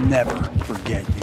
never forget you.